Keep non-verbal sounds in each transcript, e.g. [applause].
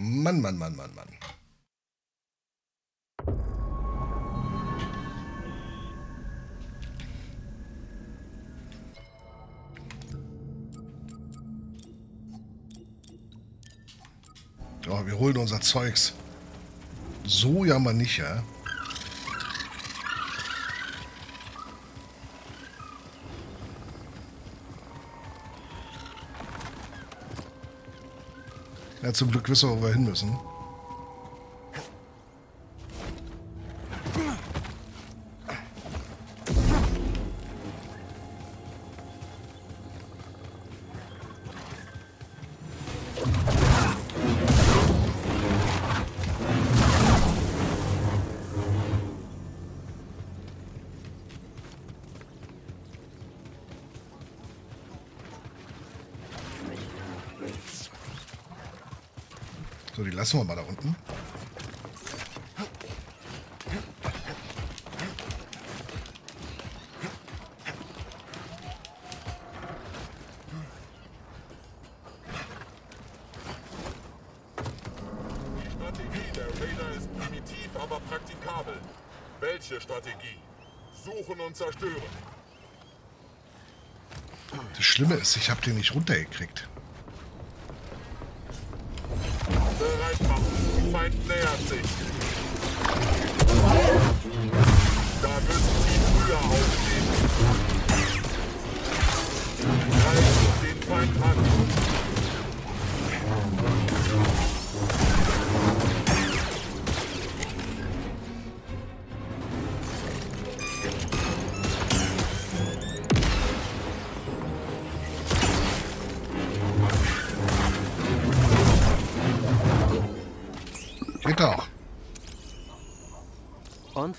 Mann, Mann, Mann, Mann, Mann. Oh, wir holen unser Zeugs. So ja mal nicht, ja. Ja, zum Glück wissen wir, wo wir hin müssen. Lassen wir mal da unten. Zerstören. Das Schlimme ist, ich habe den nicht runtergekriegt.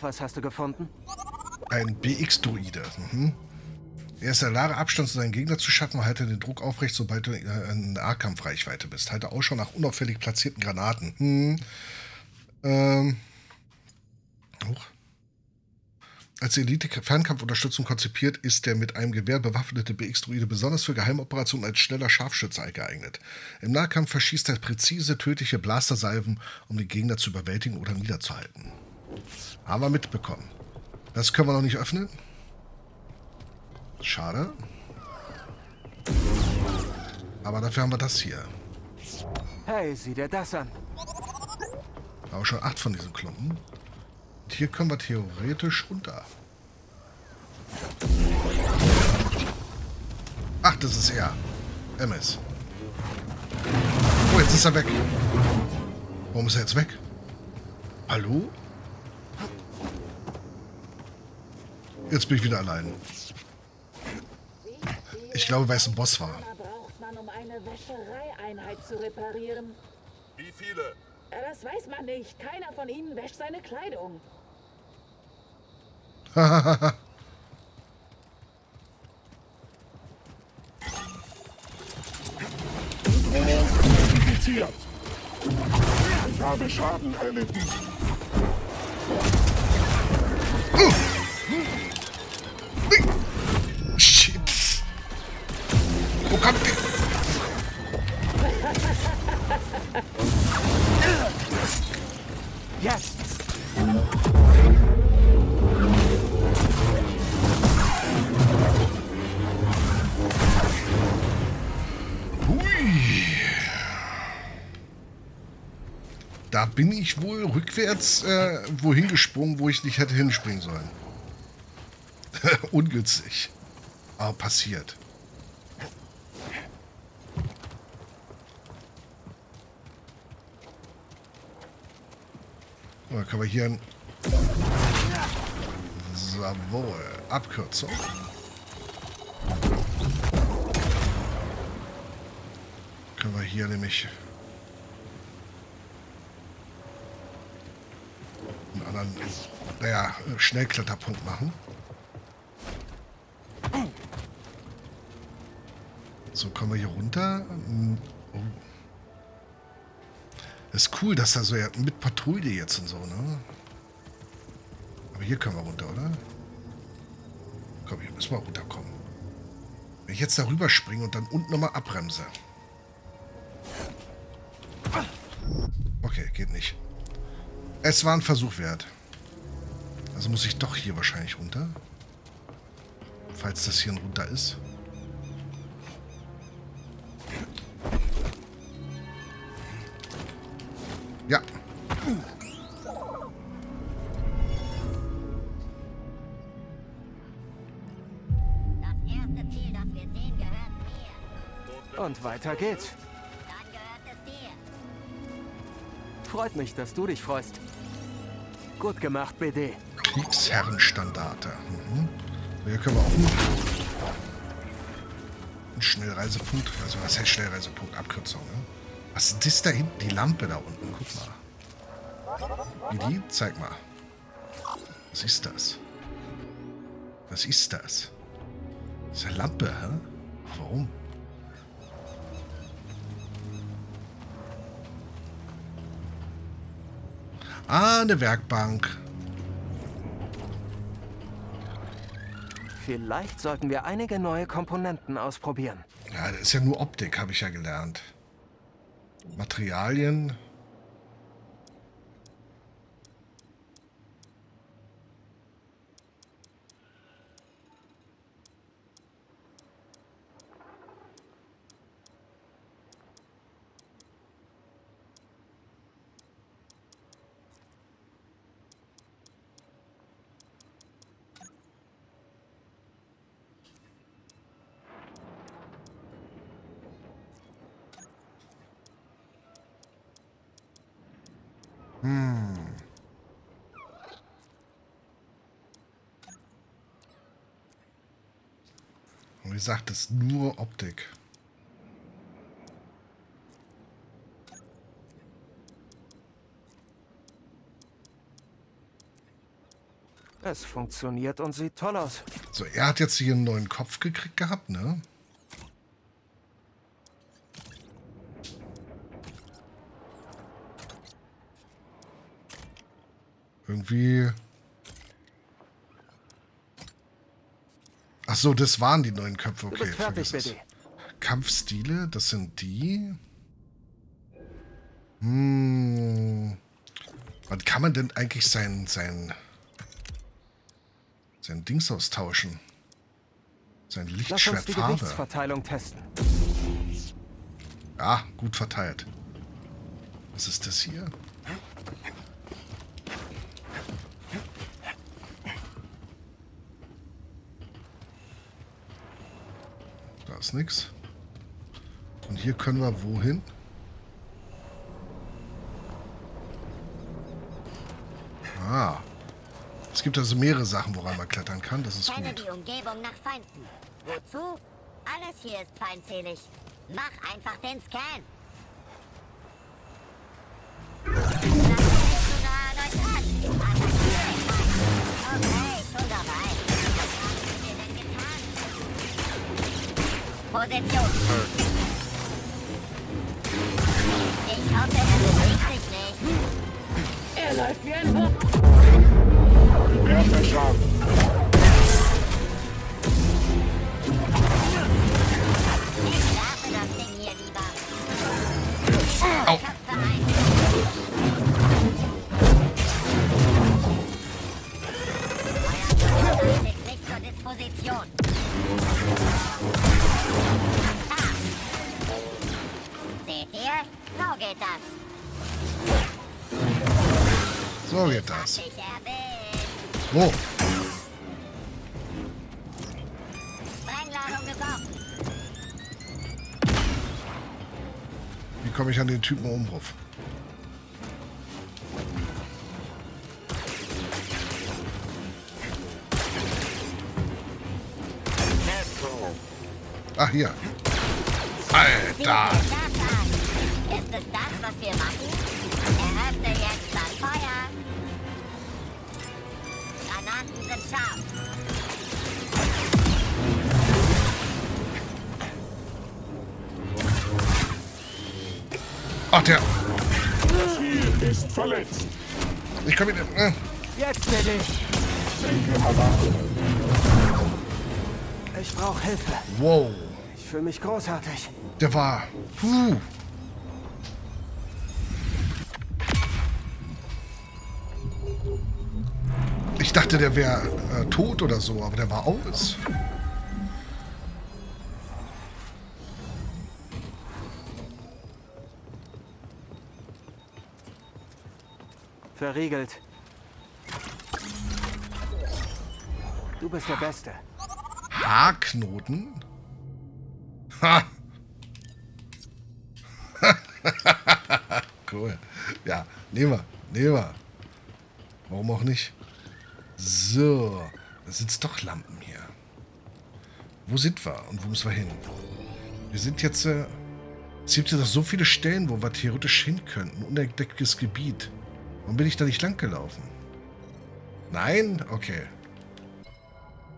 Was hast du gefunden? Ein BX-Druide. Mhm. Er ist der Lage, Abstand zu seinen Gegner zu schaffen. Halte den Druck aufrecht, sobald du in Nahkampfreichweite bist. Halte Ausschau nach unauffällig platzierten Granaten. Hm. Ähm. Als Elite-Fernkampfunterstützung konzipiert, ist der mit einem Gewehr bewaffnete BX-Druide besonders für Geheimoperationen als schneller Scharfschütze geeignet. Im Nahkampf verschießt er präzise, tödliche Blastersalven, um den Gegner zu überwältigen oder niederzuhalten. Haben wir mitbekommen. Das können wir noch nicht öffnen. Schade. Aber dafür haben wir das hier. Hey, sieh dir das an. Aber schon acht von diesen Klumpen. Und hier können wir theoretisch runter. Ach, das ist er. MS. Oh, jetzt ist er weg. Warum ist er jetzt weg? Hallo? Jetzt bin ich wieder allein. Ich glaube, weil es ein Boss war. braucht man, um eine Wäschereieinheit zu reparieren? Wie viele? Das weiß man nicht. Keiner von ihnen wäscht seine Kleidung. Identifiziert. Ich habe Schaden erlitten. Der? Jetzt! Hui. Da bin ich wohl rückwärts äh, wohin gesprungen, wo ich nicht hätte hinspringen sollen. [laughs] Ungünstig. Aber passiert. Dann können wir hier ein Jawohl. Abkürzung. Können wir hier nämlich einen anderen, naja, Schnellkletterpunkt machen. So, kommen wir hier runter. Hm, Oh. Ist cool, dass da so ja, mit Patrouille jetzt und so, ne? Aber hier können wir runter, oder? Komm, hier müssen wir runterkommen. Wenn ich jetzt darüber springe und dann unten nochmal abbremse. geht nicht. Es war ein Versuch wert. Also muss ich doch hier wahrscheinlich runter. Falls das hier ein runter ist. Weiter geht's. Freut mich, dass du dich freust. Gut gemacht, BD. Kriegsherrenstandarte. Mhm. Hier können wir auch einen, einen Schnellreisepunkt. Also was heißt Schnellreisepunkt? Abkürzung, ne? Was ist das da hinten? Die Lampe da unten. Guck mal. Die? Zeig mal. Was ist das? Was ist das? Das ist eine Lampe, hä? Warum? Ah, eine Werkbank. Vielleicht sollten wir einige neue Komponenten ausprobieren. Ja, das ist ja nur Optik, habe ich ja gelernt. Materialien. Wie gesagt, das ist nur Optik. Es funktioniert und sieht toll aus. So, er hat jetzt hier einen neuen Kopf gekriegt gehabt, ne? Irgendwie. So, das waren die neuen Köpfe. Du Okay, bist fertig, vergiss. Kampfstile, das sind die. Hm. Wann kann man denn eigentlich sein, sein, sein Dings austauschen? Sein Lichtschwertfarbe. Gewichtsverteilung testen. Ja, gut verteilt. Was ist das hier? Ist nichts. Und hier können wir wohin? Ah. Es gibt also mehrere Sachen, woran man klettern kann. Das ist Kenne gut. die Umgebung nach Feinden. Wozu? Alles hier ist feindselig. Mach einfach den Scan. Position. Ich hoffe, er bewegt sich nicht. Er läuft wie ein. Wo? Wie komme ich an den Typen drauf? Ach, hier. Alter! Ach, der. ist verletzt. Ich komme wieder. Äh. Jetzt bitte. Ich brauche Hilfe. Wow. Ich fühle mich großartig. Der war. Puh. Ich dachte, der wäre äh, tot oder so, aber der war aus. Verriegelt. Du bist der Beste. Haarknoten? Ha! [laughs] cool. Ja, nehmen wir. Nehmen wir. Warum auch nicht? So. Da sind doch Lampen hier. Wo sind wir und wo müssen wir hin? Wir sind jetzt... Äh, es gibt ja doch so viele Stellen, wo wir theoretisch hin könnten. Unentdecktes Gebiet. Warum bin ich da nicht lang gelaufen? Nein? Okay.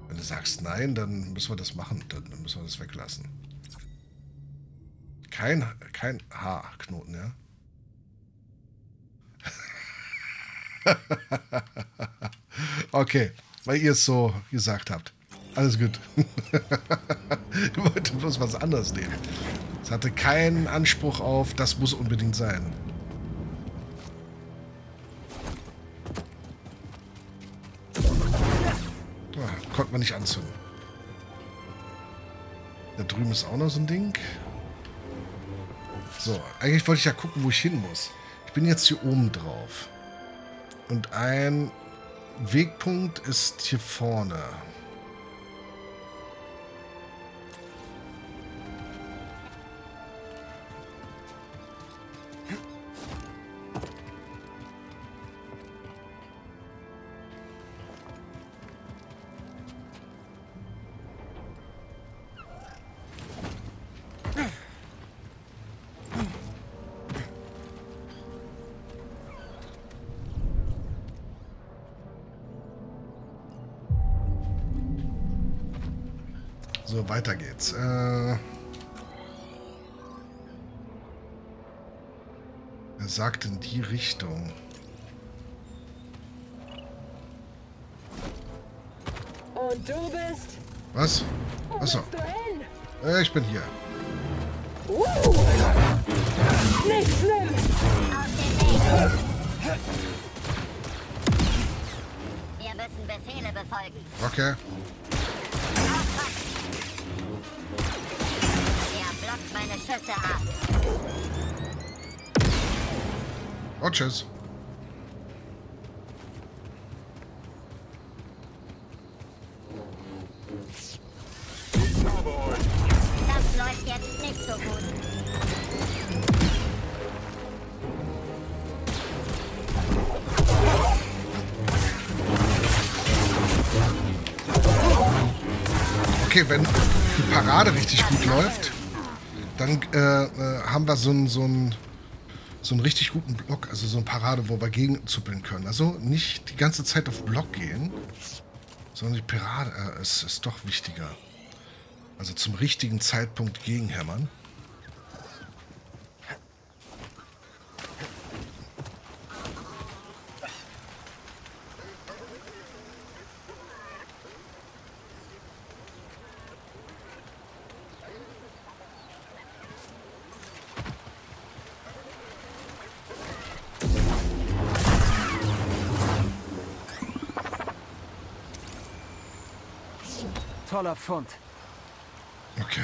Wenn du sagst nein, dann müssen wir das machen. Dann müssen wir das weglassen. Kein, kein Haarknoten, ja? [laughs] okay, weil ihr es so gesagt habt. Alles gut. [laughs] ich wollte bloß was anderes nehmen. Es hatte keinen Anspruch auf, das muss unbedingt sein. Konnte man nicht anzünden. Da drüben ist auch noch so ein Ding. So, eigentlich wollte ich ja gucken, wo ich hin muss. Ich bin jetzt hier oben drauf. Und ein Wegpunkt ist hier vorne. Geht's. Äh er sagt in die Richtung. Und du bist? Was? Achso. Äh, ich bin hier. Uh. Nicht schlimm. Auf den Weg! Wir müssen Befehle befolgen. Okay. Meine Schüsse ab. Oh, tschüss. Das läuft jetzt nicht so gut. Okay, wenn die Parade richtig gut läuft, dann äh, äh, haben wir so einen so so richtig guten Block, also so eine Parade, wo wir gegenzuppeln können. Also nicht die ganze Zeit auf Block gehen, sondern die Parade äh, ist, ist doch wichtiger. Also zum richtigen Zeitpunkt gegenhämmern. Toller Fund. Okay.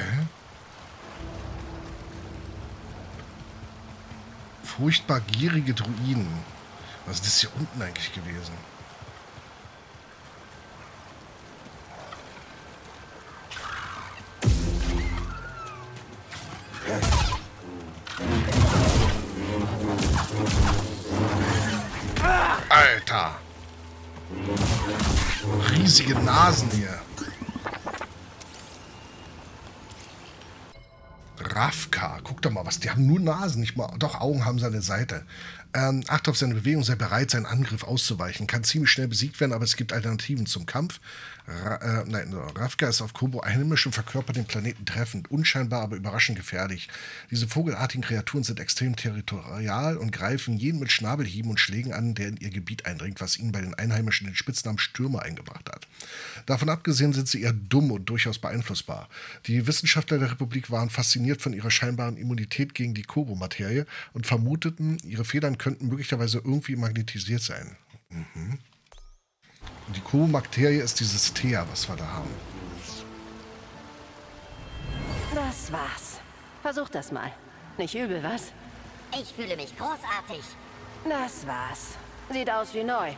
Furchtbar gierige Druiden. Was ist das hier unten eigentlich gewesen? Alter! Riesige Nasen hier. Ravka, guck doch mal, was, die haben nur Nasen, nicht mal, doch Augen haben sie an der Seite. Ähm, achte auf seine Bewegung, sei bereit, seinen Angriff auszuweichen. Kann ziemlich schnell besiegt werden, aber es gibt Alternativen zum Kampf. Ra äh, nein, so, Ravka ist auf Kobo einheimisch und verkörpert den Planeten treffend, unscheinbar, aber überraschend gefährlich. Diese vogelartigen Kreaturen sind extrem territorial und greifen jeden mit Schnabelhieben und Schlägen an, der in ihr Gebiet eindringt, was ihnen bei den Einheimischen den Spitznamen Stürmer eingebracht hat. Davon abgesehen sind sie eher dumm und durchaus beeinflussbar. Die Wissenschaftler der Republik waren fasziniert von ihrer scheinbaren Immunität gegen die Kobo-Materie und vermuteten, ihre Federn könnten möglicherweise irgendwie magnetisiert sein. Mhm. Und die Kuhbakterie ist dieses Thea, was wir da haben. Das war's. Versuch das mal. Nicht übel, was? Ich fühle mich großartig. Das war's. Sieht aus wie neu.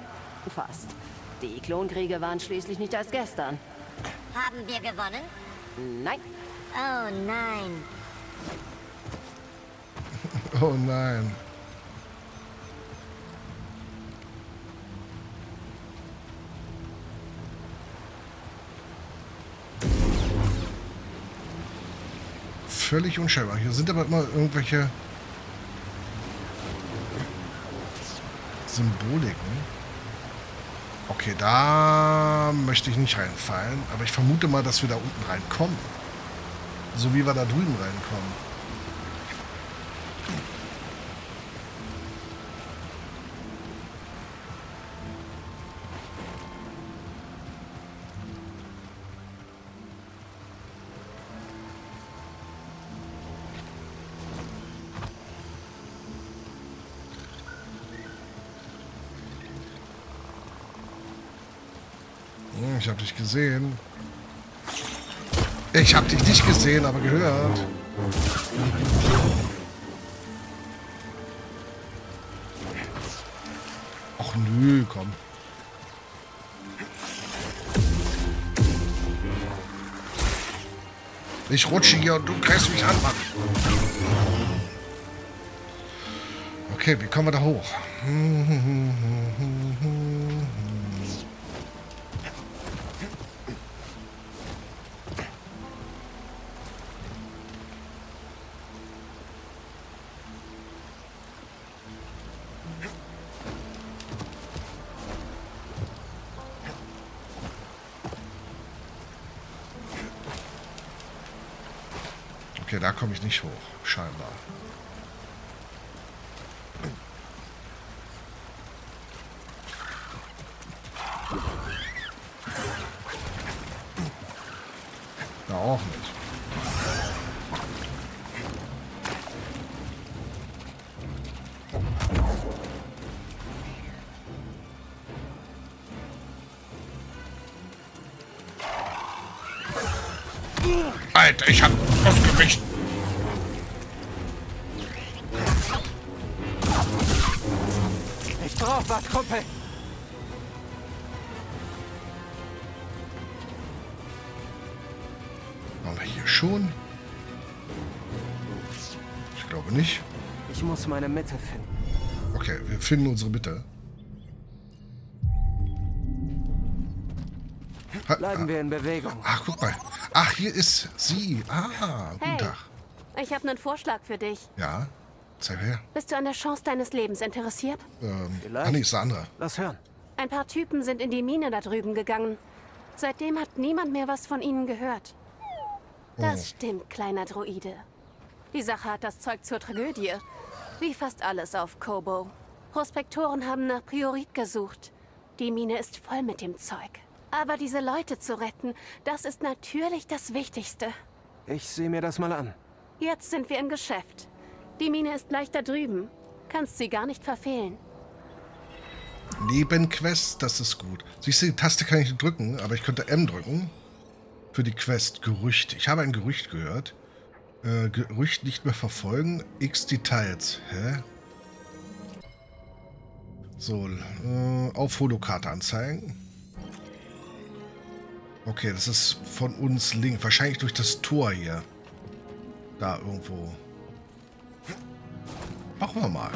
Fast. Die Klonkriege waren schließlich nicht erst gestern. Haben wir gewonnen? Nein. Oh nein. [laughs] Oh nein. Völlig unscheinbar. Hier sind aber immer irgendwelche Symboliken. Okay, da möchte ich nicht reinfallen, aber ich vermute mal, dass wir da unten reinkommen. So wie wir da drüben reinkommen. Dich gesehen. Ich habe dich nicht gesehen, aber gehört. Och nö, komm. Ich rutsche hier und du greifst mich an, Mann. Okay, wie kommen wir da hoch? [laughs] nicht hoch, scheinbar. Da auch nicht. Alter, ich hab ausgewichen. Was, Kumpel. Waren wir hier schon? Ich glaube nicht. Ich muss meine Mitte finden. Okay, wir finden unsere Mitte. Ha- Bleiben wir in Bewegung. Ach, guck mal. Ach, hier ist sie. Ah, guten Hey. Tag. Ich habe einen Vorschlag für dich. Ja, zeig her. Bist du an der Chance deines Lebens interessiert? Ähm, Vielleicht. ah, nee, ist andere. Lass hören. Ein paar Typen sind in die Mine da drüben gegangen. Seitdem hat niemand mehr was von ihnen gehört. Das stimmt, kleiner Droide. Die Sache hat das Zeug zur Tragödie. Wie fast alles auf Kobo. Prospektoren haben nach Priorit gesucht. Die Mine ist voll mit dem Zeug. Aber diese Leute zu retten, das ist natürlich das Wichtigste. Ich sehe mir das mal an. Jetzt sind wir im Geschäft. Die Mine ist gleich da drüben. Kannst sie gar nicht verfehlen. Nebenquest, das ist gut. Siehst du, die Taste kann ich nicht drücken, aber ich könnte M drücken. Für die Quest. Gerücht. Ich habe ein Gerücht gehört. Äh, Gerücht nicht mehr verfolgen. X Details. Hä? So, äh, auf Fotokarte anzeigen. Okay, das ist von uns link. Wahrscheinlich durch das Tor hier. Da irgendwo. Machen wir mal.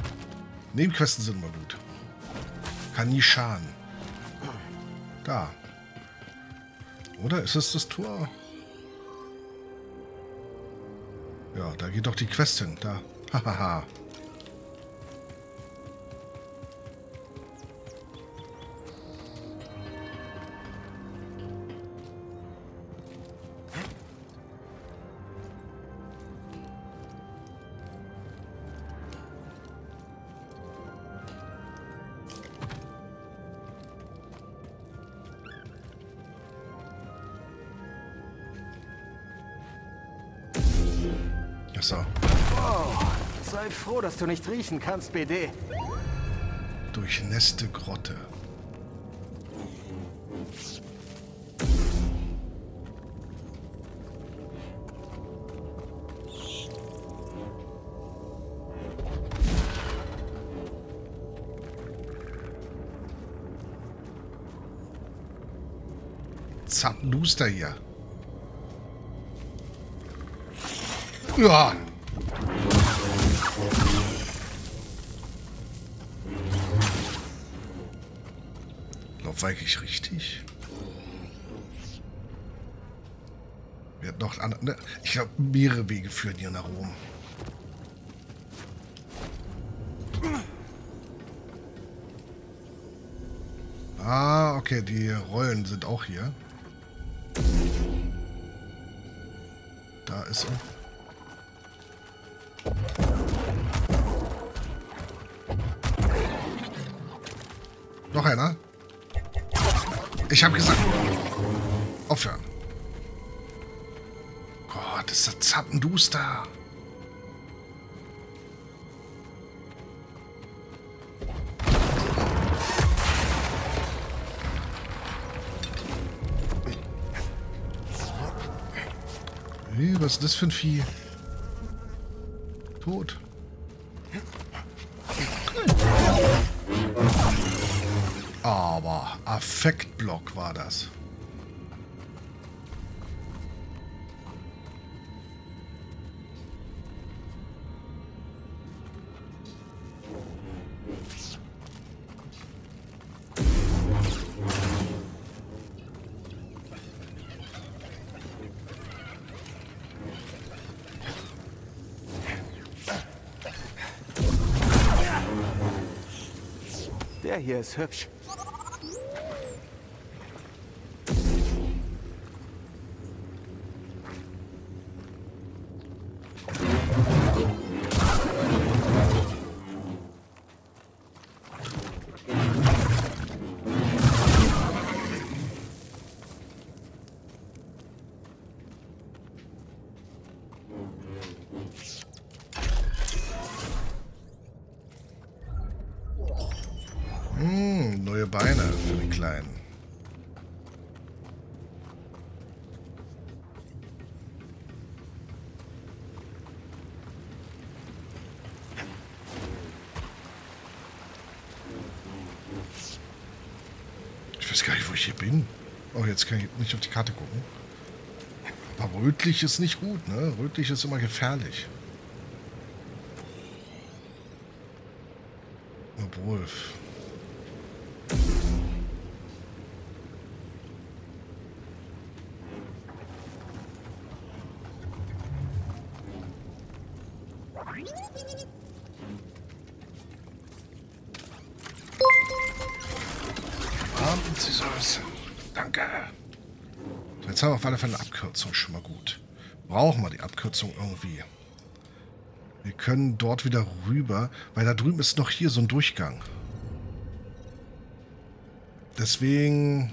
Nebenquesten sind immer gut. Kann nie schaden. Da. Oder ist es das Tor? Ja, da geht doch die Quest hin. Da. Hahaha. was du nicht riechen kannst, BD. Durchnässte Grotte. Zapluster hier. Ja, Lauf eigentlich richtig? Wir hatten noch andere, ne? Ich glaube, mehrere Wege führen hier nach Rom. Ah, okay, die Rollen sind auch hier. Zappenduster. Hey, was ist das für ein Vieh? Tot. Aber Affektblock war das. Hier ist hübsch. Jetzt kann ich nicht auf die Karte gucken. Aber rötlich ist nicht gut, ne? Rötlich ist immer gefährlich. Obwohl. Haben Sie sowas? Danke. Jetzt haben wir auf alle Fälle eine Abkürzung, schon mal gut. Brauchen wir die Abkürzung irgendwie. Wir können dort wieder rüber, weil da drüben ist noch hier so ein Durchgang. Deswegen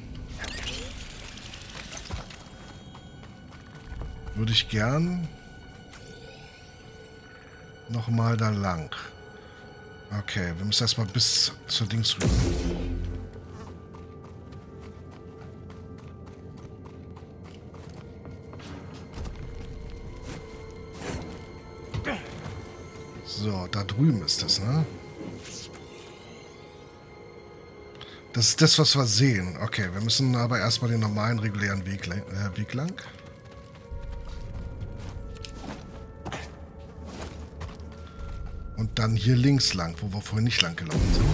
würde ich gern noch mal da lang. Okay, wir müssen erstmal bis zur Dings rüber. Da drüben ist das, ne? Das ist das, was wir sehen. Okay, wir müssen aber erstmal den normalen, regulären Weg, äh, Weg lang. Und dann hier links lang, wo wir vorhin nicht lang gelaufen sind.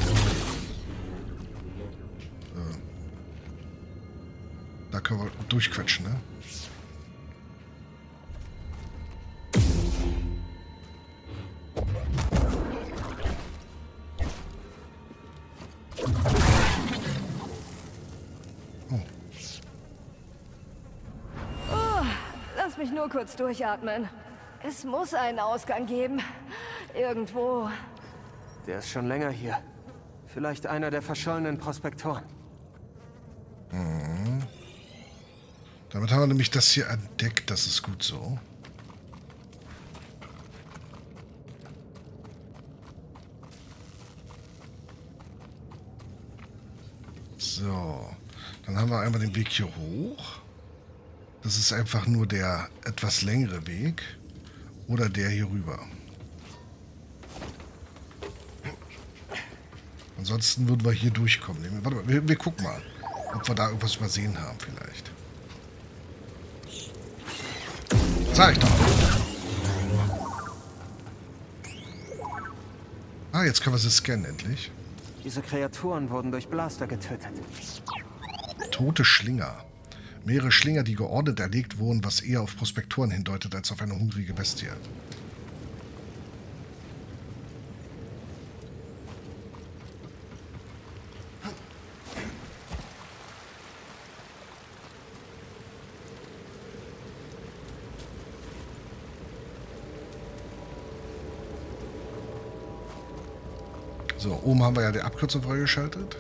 Äh, da können wir durchquetschen, ne? Nur kurz durchatmen. Es muss einen Ausgang geben. Irgendwo. Der ist schon länger hier. Vielleicht einer der verschollenen Prospektoren. Damit haben wir nämlich das hier entdeckt. Das ist gut so. So. Dann haben wir einmal den Weg hier hoch. Das ist einfach nur der etwas längere Weg oder der hier rüber. Ansonsten würden wir hier durchkommen. Warte mal, wir, wir gucken mal, ob wir da irgendwas übersehen haben vielleicht. Zeig ich doch. Ah, jetzt können wir sie scannen endlich. Diese Kreaturen wurden durch Blaster getötet. Tote Schlinger. Mehrere Schlinger, die geordnet erlegt wurden, was eher auf Prospektoren hindeutet als auf eine hungrige Bestie. So, oben haben wir ja die Abkürzung freigeschaltet.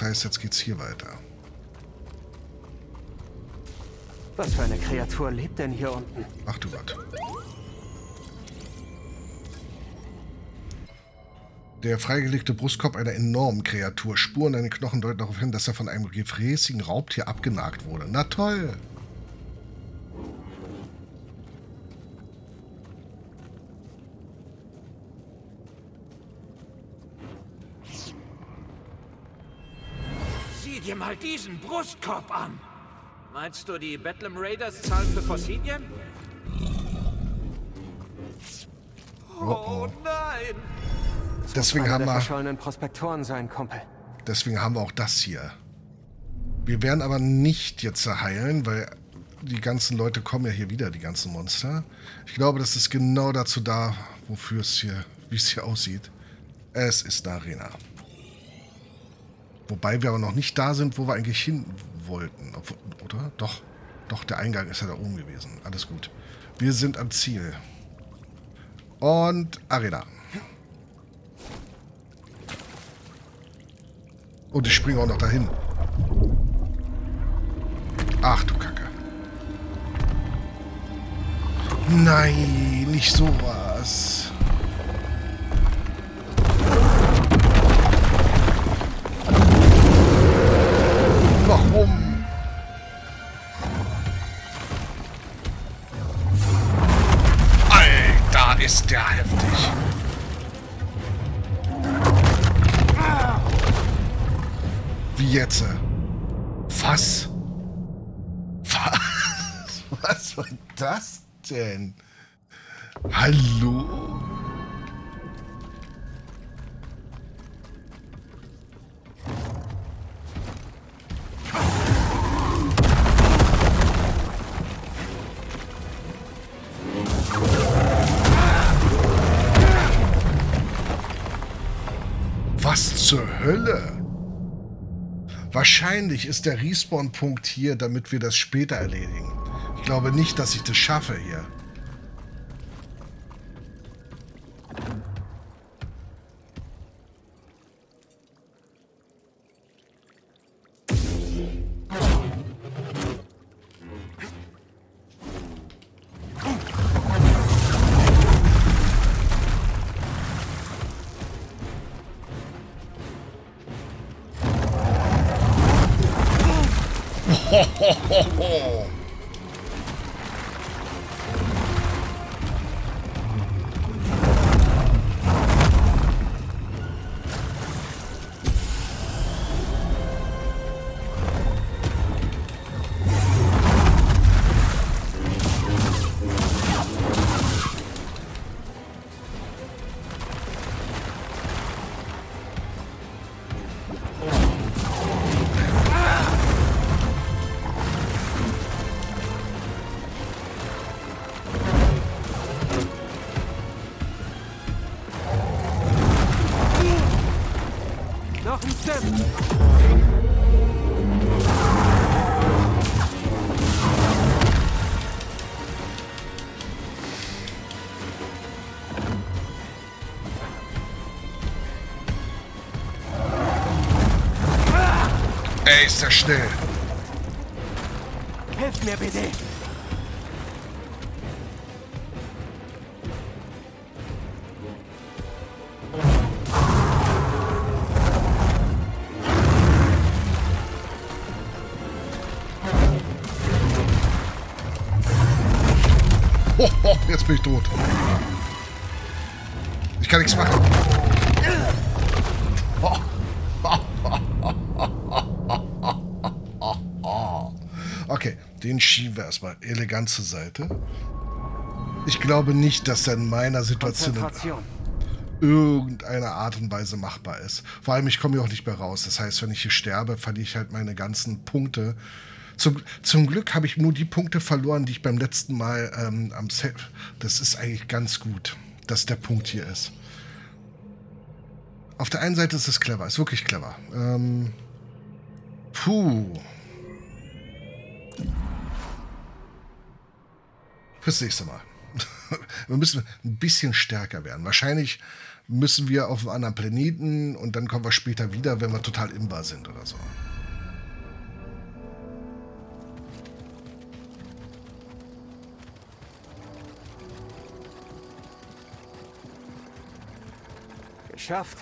Das heißt, jetzt geht's hier weiter. Was für eine Kreatur lebt denn hier unten? Ach du Gott. Der freigelegte Brustkorb einer enormen Kreatur. Spuren an den Knochen deuten darauf hin, dass er von einem gefräßigen Raubtier abgenagt wurde. Na toll! Diesen Brustkorb an. Meinst du, die Bedlam Raiders zahlen für Fossilien? Oh, nein! Deswegen Einer haben, wir, verschollenen Prospektoren sein, Kumpel. deswegen haben wir auch das hier. Wir werden aber nicht jetzt heilen, weil die ganzen Leute kommen ja hier wieder, die ganzen Monster. Ich glaube, das ist genau dazu da, wofür es hier, wie es hier aussieht. Es ist eine Arena. Wobei wir aber noch nicht da sind, wo wir eigentlich hin wollten. Obwohl- Oder? Doch. Doch, der Eingang ist ja da oben gewesen. Alles gut. Wir sind am Ziel. Und Arena. Und ich springe auch noch dahin. Ach du Kacke. Nein, nicht sowas. Das denn? Hallo? Was zur Hölle? Wahrscheinlich ist der Respawn-Punkt hier, damit wir das später erledigen. Ich glaube nicht, dass ich das schaffe hier. Ho, [laughs] ho, jetzt bin ich tot. Ich kann nichts machen. [laughs] Okay, Den schieben wir erstmal elegant zur Seite. Ich glaube nicht, dass er in meiner Situation in irgendeiner Art und Weise machbar ist. Vor allem, ich komme hier auch nicht mehr raus. Das heißt, wenn ich hier sterbe, verliere ich halt meine ganzen Punkte. Zum, zum Glück habe ich nur die Punkte verloren, die ich beim letzten Mal ähm, am Set. Das ist eigentlich ganz gut, dass der Punkt hier ist. Auf der einen Seite ist es clever, ist wirklich clever. Ähm, puh. Fürs nächste Mal. [laughs] wir müssen ein bisschen stärker werden. Wahrscheinlich müssen wir auf einem anderen Planeten und dann kommen wir später wieder, wenn wir total imbar sind oder so. Geschafft.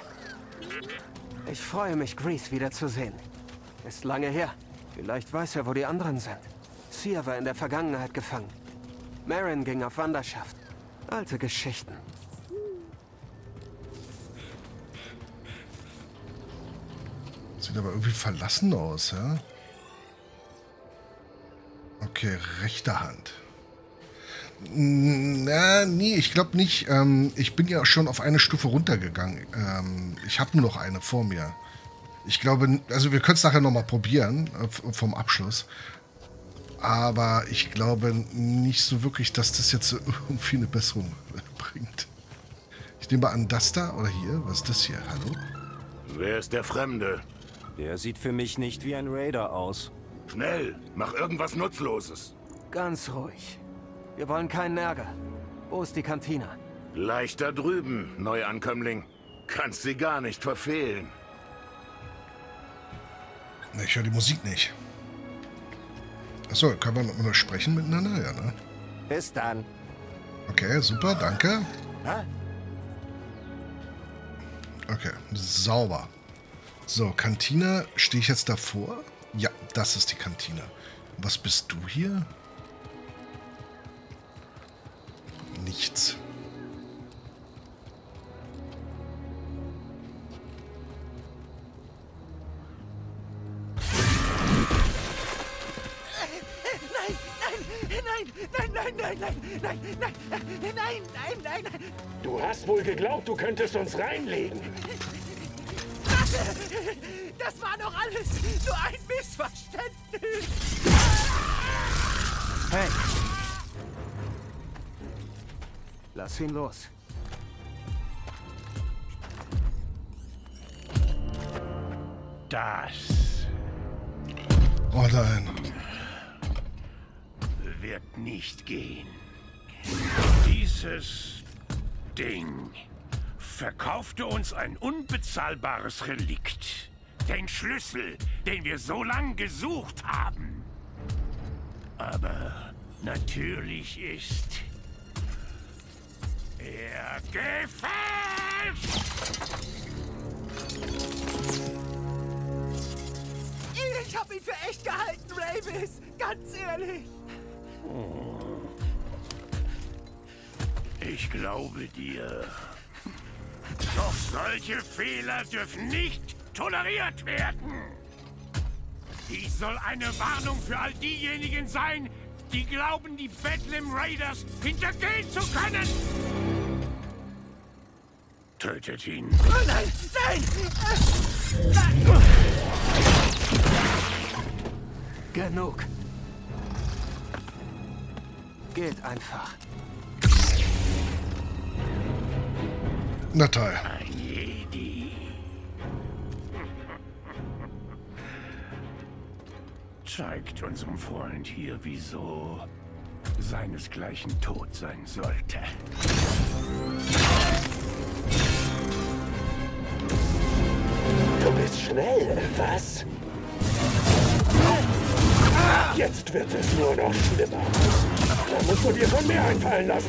Ich freue mich, Grease wiederzusehen. Ist lange her. Vielleicht weiß er, wo die anderen sind. Sia war in der Vergangenheit gefangen. Marin ging auf Wanderschaft. Alte Geschichten. Sieht aber irgendwie verlassen aus, ja? Okay, rechte Hand. Na, nee, ich glaube nicht. Ähm, ich bin ja schon auf eine Stufe runtergegangen. Ähm, ich habe nur noch eine vor mir. Ich glaube, also wir können es nachher nochmal probieren, äh, vom Abschluss. Aber ich glaube nicht so wirklich, dass das jetzt [laughs] irgendwie eine Besserung bringt. Ich nehme mal an, das da oder hier. Was ist das hier? Hallo? Wer ist der Fremde? Der sieht für mich nicht wie ein Raider aus. Schnell, mach irgendwas Nutzloses. Ganz ruhig. Wir wollen keinen Ärger. Wo ist die Kantine? Gleich da drüben, Neuankömmling. Kannst sie gar nicht verfehlen. Ich höre die Musik nicht. Achso, kann man nur sprechen miteinander? Ja, ne? Bis dann. Okay, super, danke. Okay, sauber. So, Kantine, stehe ich jetzt davor? Ja, das ist die Kantine. Was bist du hier? Nichts. Nein, nein, nein, nein, nein, nein, nein, nein, nein, nein, nein, nein. Du hast wohl geglaubt, du könntest uns reinlegen. Das war doch alles nur ein Missverständnis. Hey! Lass ihn los. Das Oh nein. wird nicht gehen. Dieses Ding verkaufte uns ein unbezahlbares Relikt. Den Schlüssel, den wir so lang gesucht haben. Aber natürlich ist er gefälscht. Ich hab ihn für echt gehalten, Ravis. Ganz ehrlich. Ich glaube dir. Doch solche Fehler dürfen nicht toleriert werden. Dies soll eine Warnung für all diejenigen sein, die glauben, die Bedlam Raiders hintergehen zu können. Tötet ihn. Oh nein, nein! Genug. Geht einfach. Na toll. Ein Jedi. Zeigt unserem Freund hier, wieso seinesgleichen tot sein sollte. Bist schnell, was? Jetzt wird es nur noch schlimmer. Da musst du dir schon mehr einfallen lassen.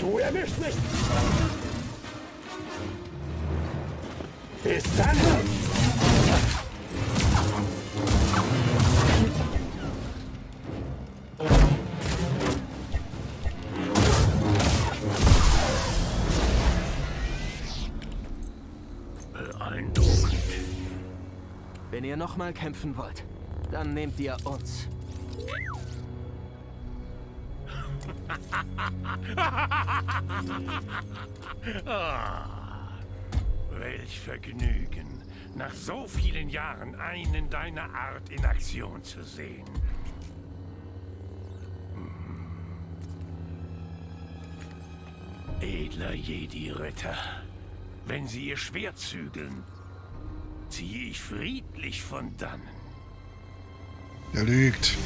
Du erwischst mich. Bis dann. Nochmal kämpfen wollt, dann nehmt ihr uns. Ah, [laughs] welch Vergnügen, nach so vielen Jahren einen deiner Art in Aktion zu sehen. Hm. Edler Jedi-Ritter, wenn sie ihr Schwert zügeln, ziehe ich friedlich von dannen. Er lügt.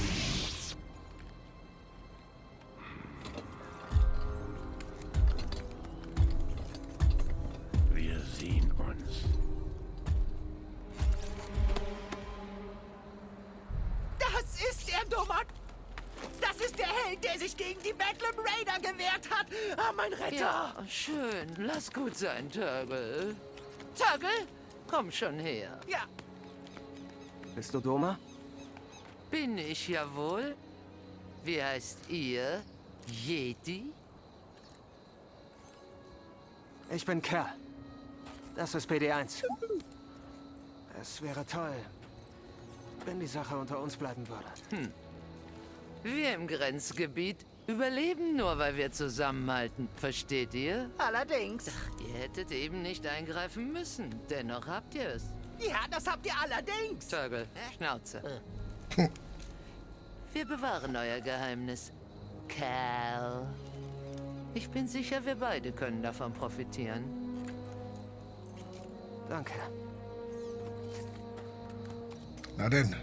Wir sehen uns. Das ist der Dummer. Das ist der Held, der sich gegen die Bedlam Raider gewehrt hat. Ah, mein Retter. Ja, schön. Lass gut sein, Turgle. Turgle, komm schon her. Ja. Bist du Doma? Bin ich ja wohl. Wie heißt ihr? Jedi? Ich bin Kerl. Das ist BD1. Es wäre toll, wenn die Sache unter uns bleiben würde. Hm. Wir im Grenzgebiet überleben nur, weil wir zusammenhalten. Versteht ihr? Allerdings. Ach, ihr hättet eben nicht eingreifen müssen. Dennoch habt ihr es. Ja, das habt ihr allerdings. Turgle, Schnauze. [laughs] Wir bewahren euer Geheimnis. Kerl. Ich bin sicher, wir beide können davon profitieren. Danke. Na denn.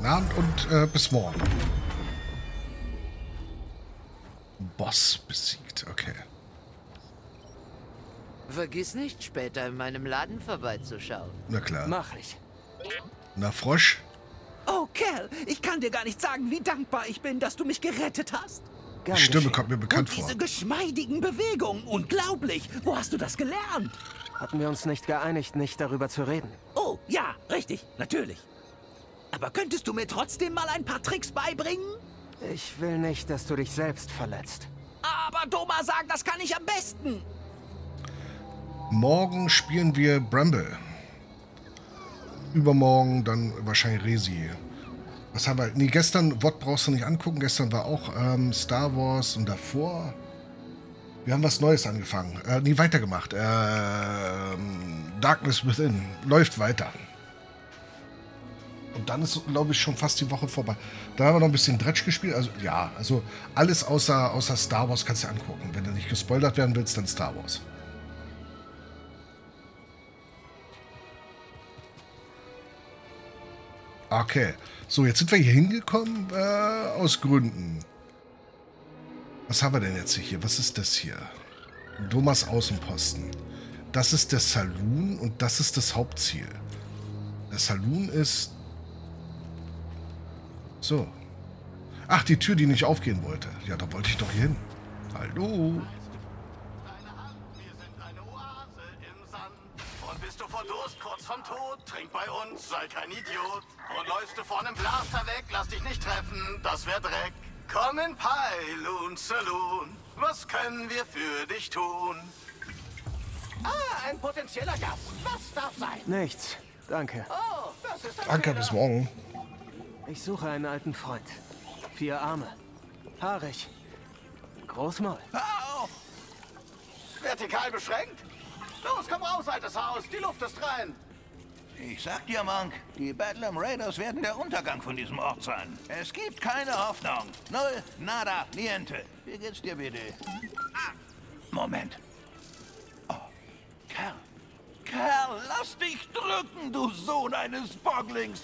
Na und, und äh, bis morgen. Boss besiegt, okay. Vergiss nicht, später in meinem Laden vorbeizuschauen. Na klar. Mach ich. Na Frosch? Oh, Kerl, ich kann dir gar nicht sagen, wie dankbar ich bin, dass du mich gerettet hast. Die Stimme kommt mir bekannt Und vor. diese geschmeidigen Bewegungen, unglaublich. Wo hast du das gelernt? Hatten wir uns nicht geeinigt, nicht darüber zu reden? Oh, ja, richtig, natürlich. Aber könntest du mir trotzdem mal ein paar Tricks beibringen? Ich will nicht, dass du dich selbst verletzt. Aber Doma sagt, das kann ich am besten. Morgen spielen wir Bramble. Übermorgen dann wahrscheinlich Resi. Was haben wir? Nee, gestern, Wort brauchst du nicht angucken. Gestern war auch ähm, Star Wars und davor. Wir haben was Neues angefangen. Äh, nie weitergemacht. Ähm, Darkness Within. Läuft weiter. Und dann ist, glaube ich, schon fast die Woche vorbei. Da haben wir noch ein bisschen Dredge gespielt. Also, ja, also alles außer, außer Star Wars kannst du angucken. Wenn du nicht gespoilert werden willst, dann Star Wars. Okay. So, jetzt sind wir hier hingekommen äh, aus Gründen. Was haben wir denn jetzt hier? Was ist das hier? Thomas Außenposten. Das ist der Saloon und das ist das Hauptziel. Der Saloon ist... So. Ach, die Tür, die nicht aufgehen wollte. Ja, da wollte ich doch hier hin. Hallo. Und bist du vor Durst kurz vom Tod? Trink bei uns, sei kein Idiot. Und läufst du vor einem Blaster weg, lass dich nicht treffen, das wär Dreck. Komm in Pylon Saloon, was können wir für dich tun? Ah, ein potenzieller Gast. Was darf sein? Nichts. Danke. Oh, das ist ein Danke, bis morgen. Ich suche einen alten Freund. Vier Arme. Haarig. Großmaul. Au! Vertikal beschränkt? Los, komm raus, altes Haus, die Luft ist rein. Ich sag dir, Monk, die Bedlam Raiders werden der Untergang von diesem Ort sein. Es gibt keine Hoffnung. Null, nada, niente. Wie geht's dir, BD? Moment. Oh, Kerl. Kerl, lass dich drücken, du Sohn eines Bogglings.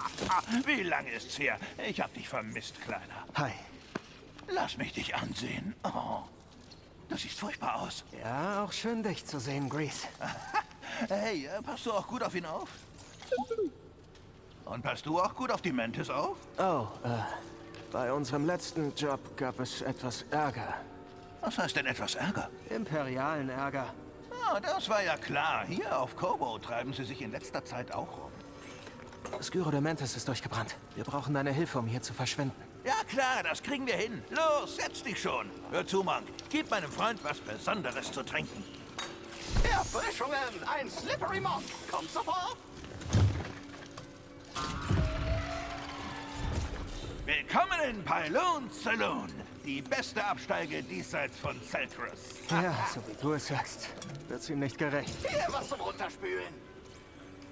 [laughs] Wie lange ist's her? Ich hab dich vermisst, Kleiner. Hi. Lass mich dich ansehen. Oh, du siehst furchtbar aus. Ja, auch schön dich zu sehen, Grease. [laughs] Hey, äh, passt du auch gut auf ihn auf? Und passt du auch gut auf die Mantis auf? Oh, äh, bei unserem letzten Job gab es etwas Ärger. Was heißt denn etwas Ärger? Imperialen Ärger. Das war ja klar. Hier auf Kobo treiben sie sich in letzter Zeit auch rum. Das Gyro der Mantis ist durchgebrannt. Wir brauchen deine Hilfe, um hier zu verschwinden. Ja klar, das kriegen wir hin. Los, setz dich schon. Hör zu, Monk. Gib meinem Freund was Besonderes zu trinken. Erfrischungen! Ein Slippery Mock! Kommt sofort! Willkommen in Pyloon Saloon. Die beste Absteige diesseits von Celtrus. Ja, so wie du es sagst. Wird's ihm nicht gerecht. Hier was zum Runterspülen!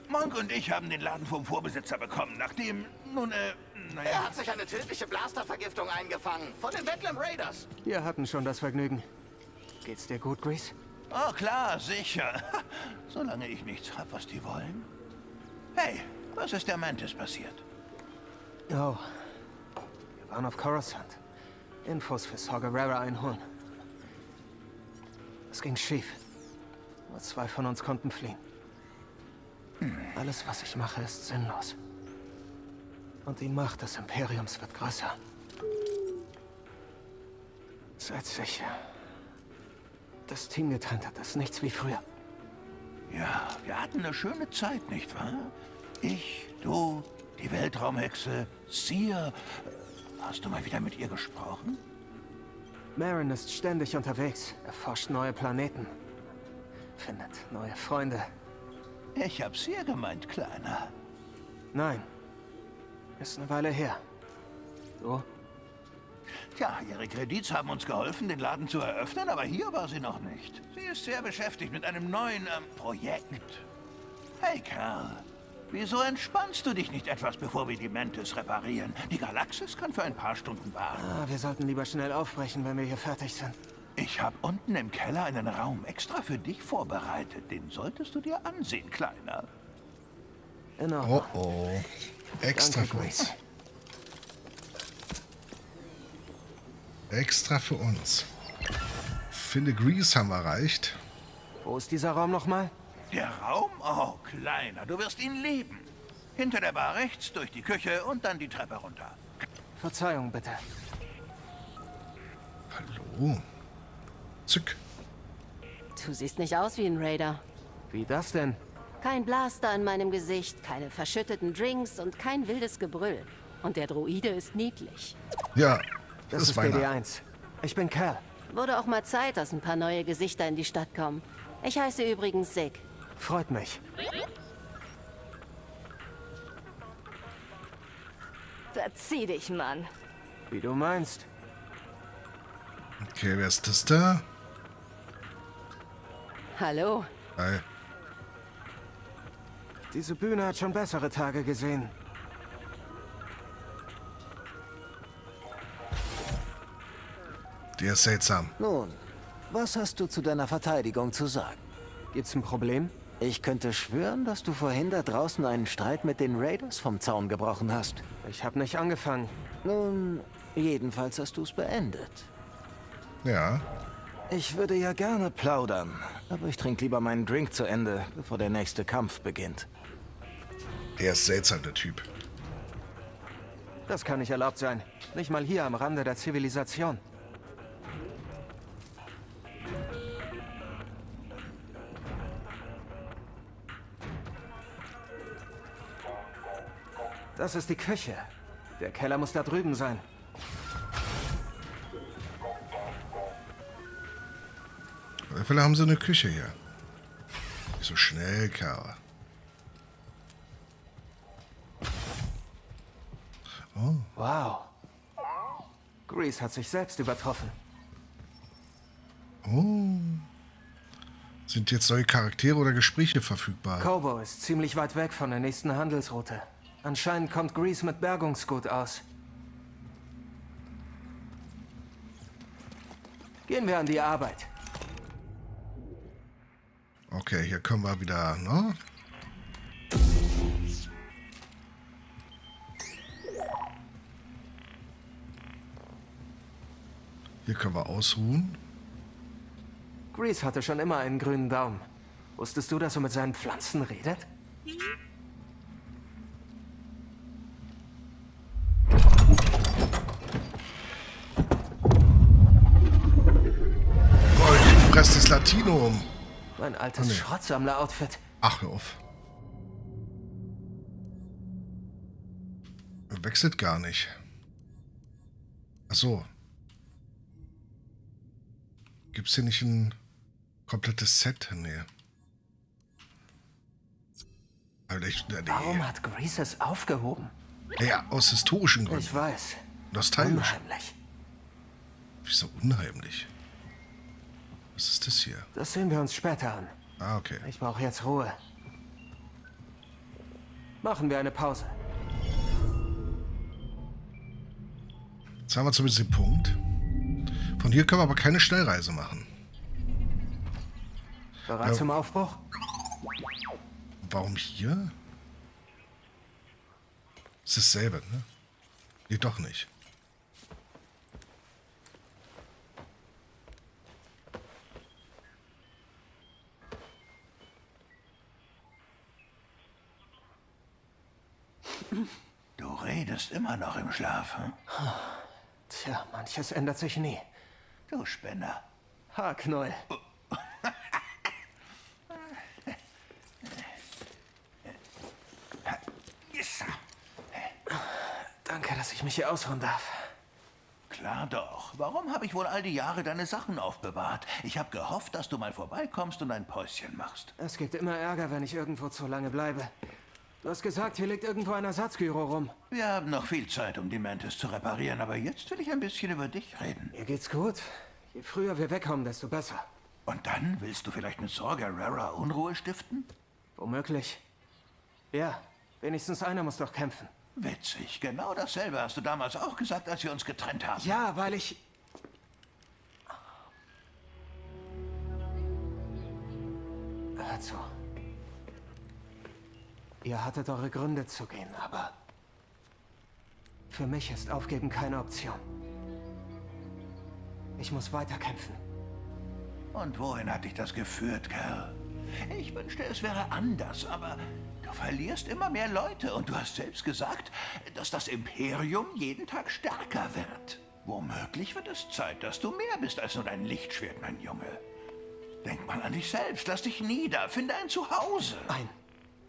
Monk und ich haben den Laden vom Vorbesitzer bekommen, nachdem, nun, äh, Er naja... hat sich eine tödliche Blastervergiftung eingefangen. Von den Bedlam Raiders. Wir hatten schon das Vergnügen. Geht's dir gut, Grease? Oh klar, sicher. [laughs] Solange ich nichts hab, was die wollen. Hey, was ist der Mantis passiert? Oh. Wir waren auf Coruscant. Infos für Saw Gerrera einholen. Es ging schief. Nur zwei von uns konnten fliehen. Alles, was ich mache, ist sinnlos. Und die Macht des Imperiums wird größer. Seid sicher. Das Team getrennt hat, ist nichts wie früher. Ja, wir hatten eine schöne Zeit, nicht wahr? Ich, du, die Weltraumhexe, Seer. Hast du mal wieder mit ihr gesprochen? Marin ist ständig unterwegs, erforscht neue Planeten, findet neue Freunde. Ich hab Seer gemeint, Kleiner. Nein, ist eine Weile her. So? Tja, ihre Kredits haben uns geholfen, den Laden zu eröffnen, aber hier war sie noch nicht. Sie ist sehr beschäftigt mit einem neuen ähm, Projekt. Hey, Kerl. Wieso entspannst du dich nicht etwas, bevor wir die Mantis reparieren? Die Galaxis kann für ein paar Stunden warten. Ah, wir sollten lieber schnell aufbrechen, wenn wir hier fertig sind. Ich habe unten im Keller einen Raum extra für dich vorbereitet. Den solltest du dir ansehen, Kleiner. In Oh oh. Extra Danke, für uns. Extra für uns. Finde Grease haben wir erreicht. Wo ist dieser Raum nochmal? Der Raum? Oh, Kleiner, du wirst ihn lieben. Hinter der Bar rechts, durch die Küche und dann die Treppe runter. Verzeihung, bitte. Hallo. Zück. Du siehst nicht aus wie ein Raider. Wie das denn? Kein Blaster in meinem Gesicht, keine verschütteten Drinks und kein wildes Gebrüll. Und der Droide ist niedlich. Ja, Das, ist ist meiner. BD1. Ich bin Cal. Wurde auch mal Zeit, dass ein paar neue Gesichter in die Stadt kommen. Ich heiße übrigens Sig. Freut mich. Verzieh dich, Mann. Wie du meinst. Okay, wer ist das da? Hallo. Hi. Diese Bühne hat schon bessere Tage gesehen. Der ist seltsam. Nun, was hast du zu deiner Verteidigung zu sagen? Gibt's ein Problem? Ich könnte schwören, dass du vorhin da draußen einen Streit mit den Raiders vom Zaun gebrochen hast. Ich habe nicht angefangen. Nun, jedenfalls hast du es beendet. Ja. Ich würde ja gerne plaudern, aber ich trinke lieber meinen Drink zu Ende, bevor der nächste Kampf beginnt. Der ist seltsam, der Typ. Das kann nicht erlaubt sein. Nicht mal hier am Rande der Zivilisation. Das ist die Küche. Der Keller muss da drüben sein. Fälle haben sie eine Küche hier. Nicht so schnell, Kerl. Oh. Wow. Grease hat sich selbst übertroffen. Oh. Sind jetzt neue Charaktere oder Gespräche verfügbar? Kobo ist ziemlich weit weg von der nächsten Handelsroute. Anscheinend kommt Grease mit Bergungsgut aus. Gehen wir an die Arbeit. Okay, hier können wir wieder, ne? Hier können wir ausruhen. Grease hatte schon immer einen grünen Daumen. Wusstest du, dass er mit seinen Pflanzen redet? Latinum. Mein altes Oh, nee. Schrottsammler-Outfit. Ach, hör auf. Wechselt gar nicht. Ach so. Gibt's hier nicht ein komplettes Set? Nee. ich, nee. Warum hat Grease es aufgehoben? Ja, aus historischen Gründen. Ich weiß. Nostalgisch. Unheimlich. Wieso unheimlich? Was ist das hier? Das sehen wir uns später an. Ah, okay. Ich brauche jetzt Ruhe. Machen wir eine Pause. Jetzt haben wir zumindest den Punkt. Von hier können wir aber keine Schnellreise machen. Bereit Ja. zum Aufbruch? Warum hier? Es ist dasselbe, ne? Nee, doch nicht. Du redest immer noch im Schlaf, hm? Tja, manches ändert sich nie. Du Spinner. Haarknoll. Danke, dass ich mich hier ausruhen darf. Klar doch. Warum habe ich wohl all die Jahre deine Sachen aufbewahrt? Ich habe gehofft, dass du mal vorbeikommst und ein Päuschen machst. Es gibt immer Ärger, wenn ich irgendwo zu lange bleibe. Du hast gesagt, hier liegt irgendwo ein Ersatzgyro rum. Wir haben noch viel Zeit, um die Mantis zu reparieren, aber jetzt will ich ein bisschen über dich reden. Mir geht's gut. Je früher wir wegkommen, desto besser. Und dann willst du vielleicht mit Sorge Rara Unruhe stiften? Womöglich. Ja, wenigstens einer muss doch kämpfen. Witzig. Genau dasselbe hast du damals auch gesagt, als wir uns getrennt haben. Ja, weil ich... Hört zu. Ihr hattet eure Gründe zu gehen, aber... Für mich ist Aufgeben keine Option. Ich muss weiterkämpfen. Und wohin hat dich das geführt, Kerl? Ich wünschte, es wäre anders, aber du verlierst immer mehr Leute und du hast selbst gesagt, dass das Imperium jeden Tag stärker wird. Womöglich wird es Zeit, dass du mehr bist als nur dein Lichtschwert, mein Junge. Denk mal an dich selbst, lass dich nieder, finde ein Zuhause. Ein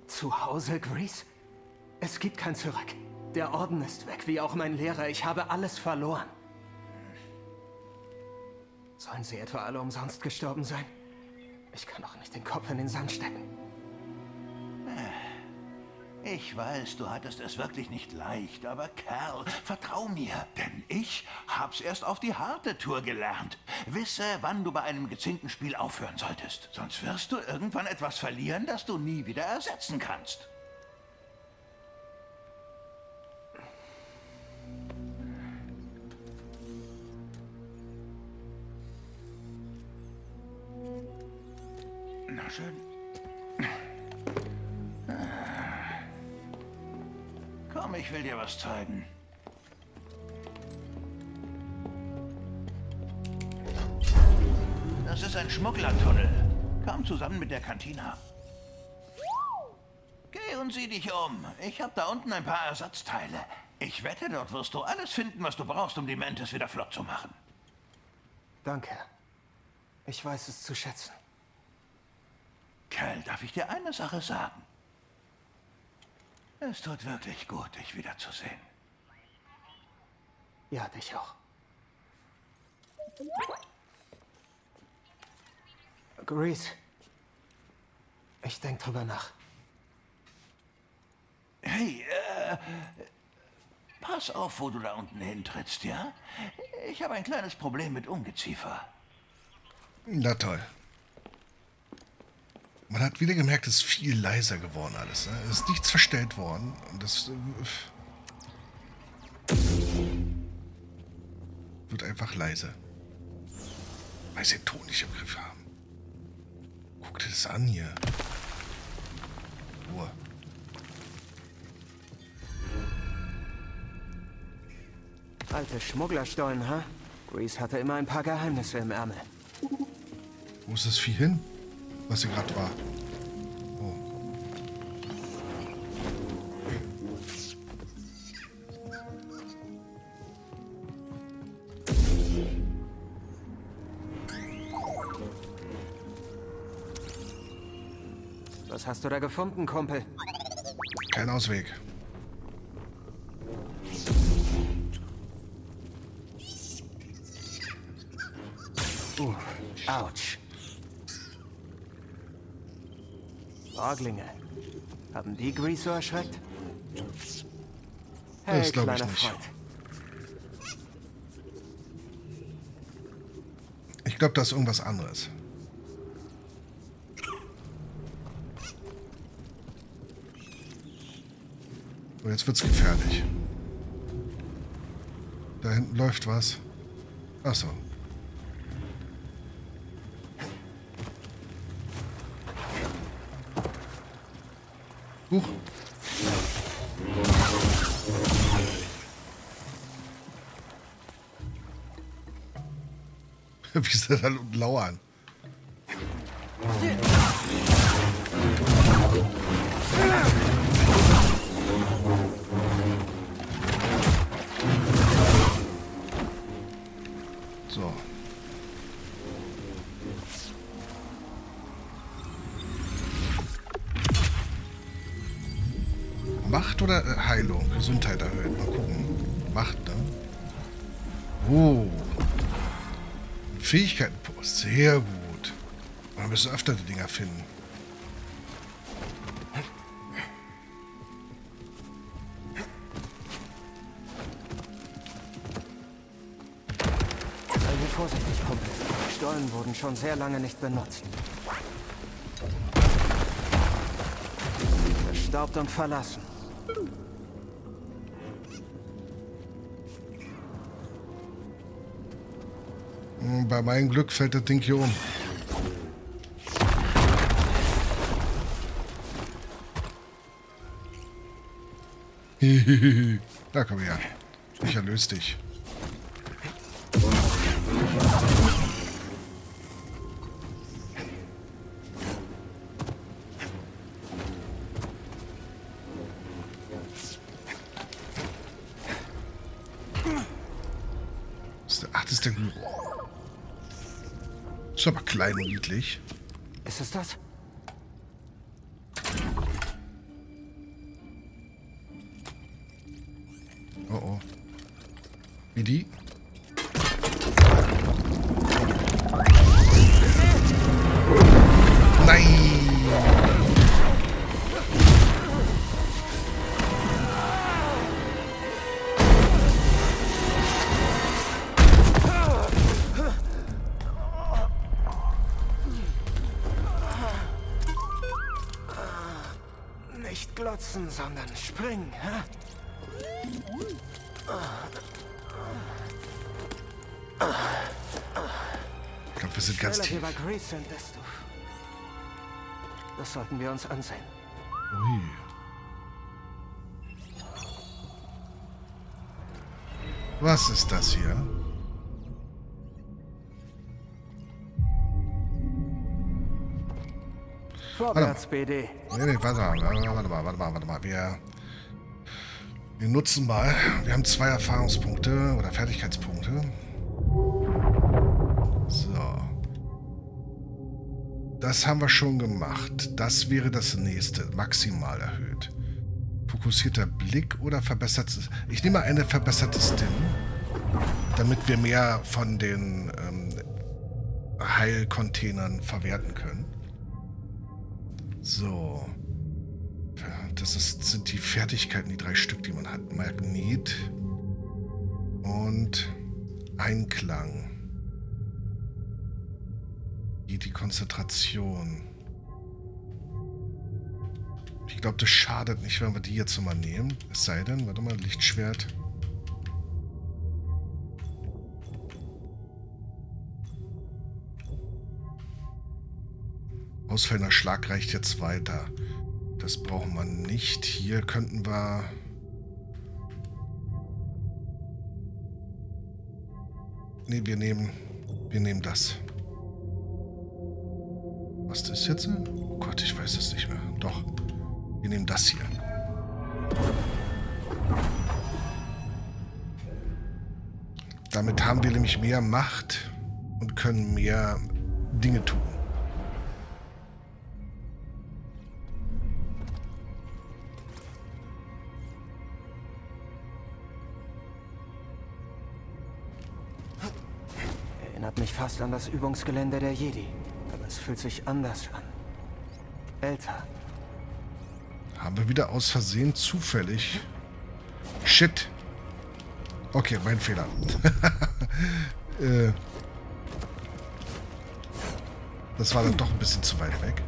Zuhause, Grease? Es gibt kein Zurück. Der Orden ist weg, wie auch mein Lehrer. Ich habe alles verloren. Sollen sie etwa alle umsonst gestorben sein? Ich kann doch nicht den Kopf in den Sand stecken. Ich weiß, du hattest es wirklich nicht leicht, aber Kerl, vertrau mir, denn ich hab's erst auf die harte Tour gelernt. Wisse, wann du bei einem gezinkten Spiel aufhören solltest. Sonst wirst du irgendwann etwas verlieren, das du nie wieder ersetzen kannst. Na schön. Komm, ich will dir was zeigen. Das ist ein Schmugglertunnel. Kam zusammen mit der Kantina. Geh und sieh dich um. Ich habe da unten ein paar Ersatzteile. Ich wette, dort wirst du alles finden, was du brauchst, um die Mantis wieder flott zu machen. Danke. Ich weiß es zu schätzen. Kerl, darf ich dir eine Sache sagen? Es tut wirklich gut, dich wiederzusehen. Ja, dich auch. Grease. Ich denk drüber nach. Hey, äh, pass auf, wo du da unten hintrittst, ja? Ich habe ein kleines Problem mit Ungeziefer. Na toll. Man hat wieder gemerkt, es ist viel leiser geworden alles. Ne? Es ist nichts verstellt worden. Und das äh, wird einfach leise. Weil sie den Ton nicht im Griff haben. Guck dir das an hier. Ruhe. Alte Schmugglerstollen, ha? Grease hatte immer ein paar Geheimnisse im Ärmel. Wo ist das Vieh hin? Was hier gerade war. Oh. Was hast du da gefunden, Kumpel? Kein Ausweg. Ouch. Borglinge. Haben die Grease so erschreckt? Hey, Das glaube ich nicht. Freund. Ich glaube, das ist irgendwas anderes. So, jetzt wird's gefährlich. Da hinten läuft was. Ach Wie sie da unten lauern. So. Macht oder äh, Heilung? Gesundheit Fähigkeitenpost. Sehr gut. Wir müssen öfter die Dinger finden. Sei mir vorsichtig, Kumpel. Die Stollen wurden schon sehr lange nicht benutzt. Verstaubt und verlassen. Bei meinem Glück fällt das Ding hier um. [laughs] Na komm her. Ich erlöse dich. Klein und niedlich. Ist es das? Oh oh. Wie die? Desto... Das sollten wir uns ansehen. Ui. Was ist das hier? Vorwärts, BD. Nee, nee, warte mal, warte mal, warte mal, warte mal, warte mal. Wir, wir nutzen mal. Wir haben zwei Erfahrungspunkte oder Fertigkeitspunkte. Das haben wir schon gemacht. Das wäre das nächste. Maximal erhöht. Fokussierter Blick oder verbessertes. Ich nehme eine verbesserte Stim. Damit wir mehr von den ähm, Heilcontainern verwerten können. So. Das ist, sind die Fertigkeiten, die drei Stück, die man hat. Magnet und Einklang. Hier die Konzentration. Ich glaube, das schadet nicht, wenn wir die jetzt mal nehmen. Es sei denn, warte mal, Lichtschwert. Ausfällender Schlag reicht jetzt weiter. Das brauchen wir nicht. Hier könnten wir... Ne, wir nehmen... Wir nehmen das. Was das jetzt? Oh Gott, ich weiß es nicht mehr. Doch. Wir nehmen das hier. Damit haben wir nämlich mehr Macht und können mehr Dinge tun. Erinnert mich fast an das Übungsgelände der Jedi. Es fühlt sich anders an. Älter. Haben wir wieder aus Versehen zufällig... Shit. Okay, mein Fehler. [laughs] äh, das war dann doch ein bisschen zu weit weg.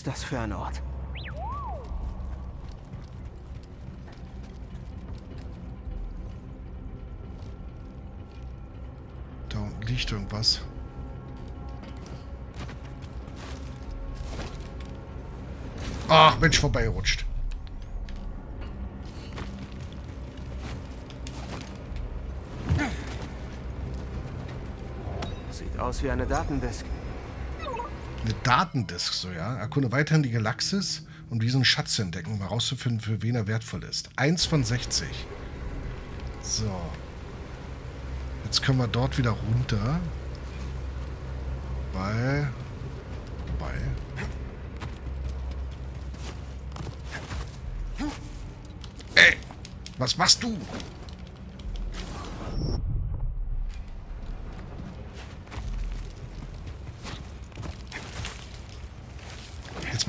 Ist das für ein Ort? Da unten liegt irgendwas. Ach, Mensch, vorbeirutscht. Sieht aus wie eine Datendisk. Eine Datendisk, so ja. Erkunde weiterhin die Galaxis und diesen Schatz entdecken, um herauszufinden, für wen er wertvoll ist. Eins von 60. So. Jetzt können wir dort wieder runter. Weil... Weil... Ey! Was machst du?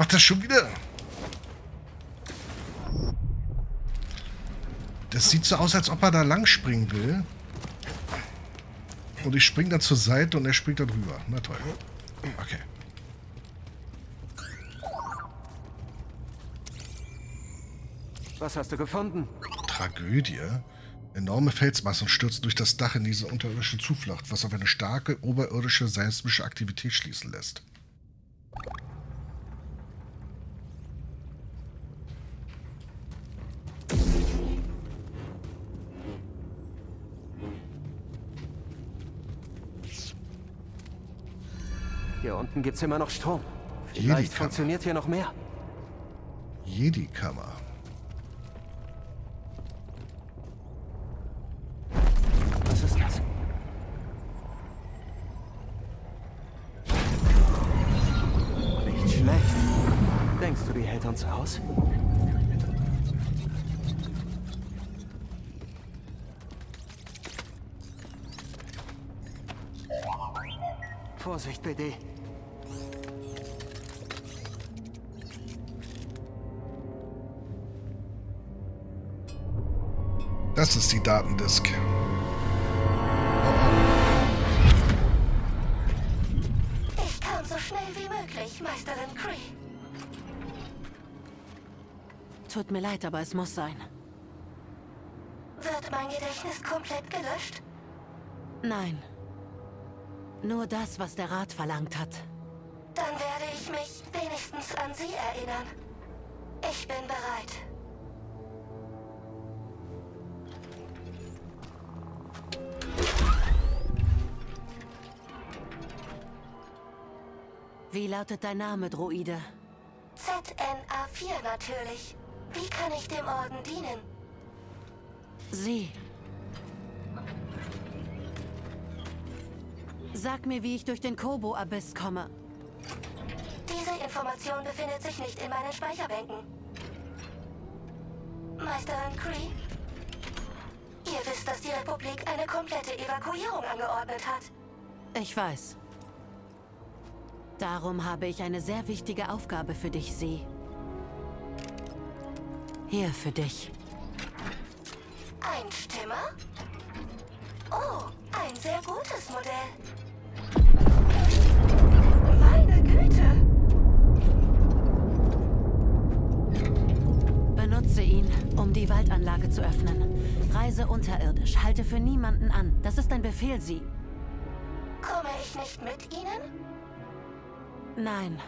Macht das schon wieder. Das sieht so aus, als ob er da lang springen will. Und ich spring dann zur Seite und er springt da drüber. Na toll. Okay. Was hast du gefunden? Tragödie. Enorme Felsmassen stürzen durch das Dach in diese unterirdische Zuflucht, was auf eine starke oberirdische seismische Aktivität schließen lässt. Unten gibt's immer noch Strom. Vielleicht funktioniert hier noch mehr. Jedi-Kammer. Was ist das? Nicht schlecht. Denkst du, die hält uns aus? Vorsicht, BD. Das ist die Datendisk. Ich kam so schnell wie möglich, Meisterin Cree. Tut mir leid, aber es muss sein. Wird mein Gedächtnis komplett gelöscht? Nein. Nur das, was der Rat verlangt hat. Dann werde ich mich wenigstens an Sie erinnern. Ich bin bereit. Wie lautet dein Name, Droide? ZNA4 natürlich. Wie kann ich dem Orden dienen? Sie. Sag mir, wie ich durch den Kobo-Abyss komme. Diese Information befindet sich nicht in meinen Speicherbänken. Meisterin Cree? Ihr wisst, dass die Republik eine komplette Evakuierung angeordnet hat. Ich weiß. Darum habe ich eine sehr wichtige Aufgabe für dich, Sie. Hier für dich. Ein Stimmer? Oh, ein sehr gutes Modell. Meine Güte! Benutze ihn, um die Waldanlage zu öffnen. Reise unterirdisch. Halte für niemanden an. Das ist ein Befehl, Sie. Komme ich nicht mit Ihnen? Nein.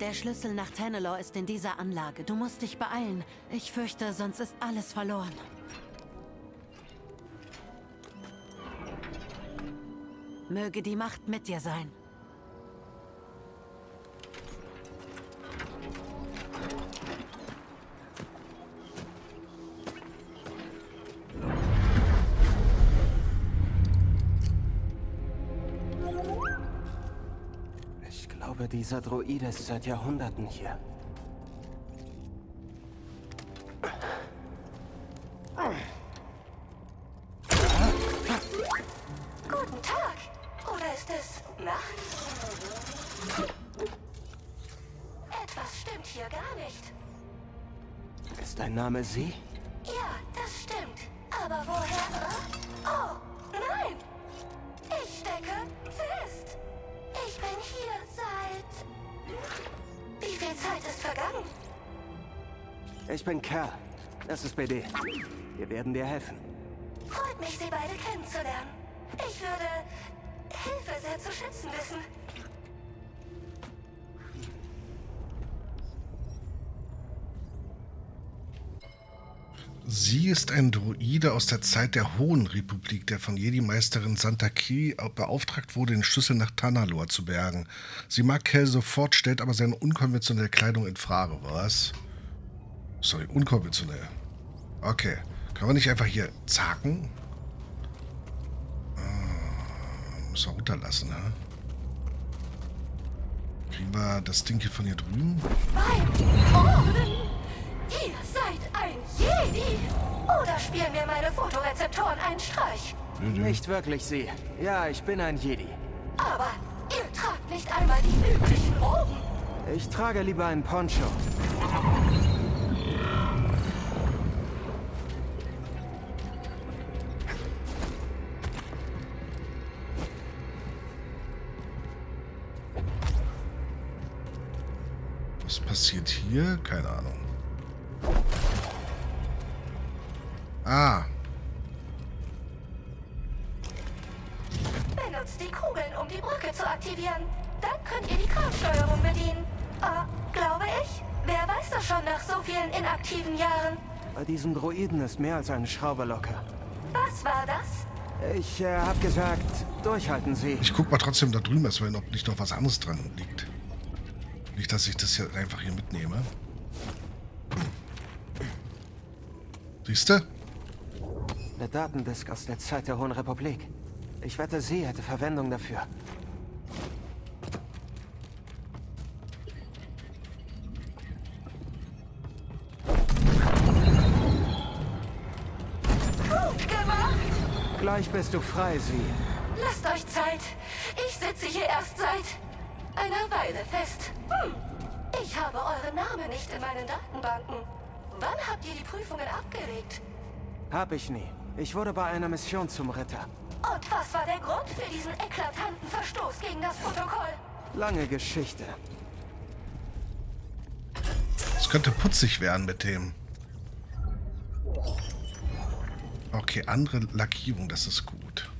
Der Schlüssel nach Tanelor ist in dieser Anlage. Du musst dich beeilen. Ich fürchte, sonst ist alles verloren. Möge die Macht mit dir sein. Dieser Droide ist seit Jahrhunderten hier. Guten Tag. Oder ist es Nacht? Etwas stimmt hier gar nicht. Ist dein Name Sie? Kerl. Das ist BD. Wir werden dir helfen. Freut mich, Sie beide kennenzulernen. Ich würde Hilfe sehr zu schätzen wissen. Sie ist ein Druide aus der Zeit der Hohen Republik, der von Jedi-Meisterin Santa Ki beauftragt wurde, den Schlüssel nach Tanalor zu bergen. Sie mag Kel sofort, stellt aber seine unkonventionelle Kleidung in Frage. Was? Sorry, unkonventionell. Okay. Können wir nicht einfach hier zacken? Äh, müssen wir runterlassen, ne? Kriegen wir das Ding hier von hier drüben? Ohren! Ihr seid ein Jedi! Oder spielen mir meine Fotorezeptoren einen Streich? Nicht wirklich Sie. Ja, ich bin ein Jedi. Aber ihr tragt nicht einmal die üblichen Roben. Ich trage lieber einen Poncho. Passiert hier? Keine Ahnung. Ah, Benutzt die Kugeln, um die Brücke zu aktivieren. Dann könnt ihr die Kraftsteuerung bedienen. Ah, glaube ich. Wer weiß das schon nach so vielen inaktiven Jahren? Bei diesem Droiden ist mehr als eine Schraube locker. Was war das? Ich äh, hab gesagt, durchhalten Sie. ich guck mal trotzdem da drüben erstmal, ob nicht noch was anderes dran liegt. Nicht, dass ich das hier einfach hier mitnehme. Siehst du? Eine Datendisk aus der Zeit der Hohen Republik. Ich wette, sie hätte Verwendung dafür. Gut gemacht! Gleich bist du frei, sie. Lasst euch Zeit. Ich sitze hier erst seit einer Weile fest. Hm. Ich habe eure Namen nicht in meinen Datenbanken. Wann habt ihr die Prüfungen abgelegt? Hab ich nie. Ich wurde bei einer Mission zum Ritter. Und was war der Grund für diesen eklatanten Verstoß gegen das Protokoll? Lange Geschichte. Es könnte putzig werden mit dem. Okay, andere Lackierung, das ist gut.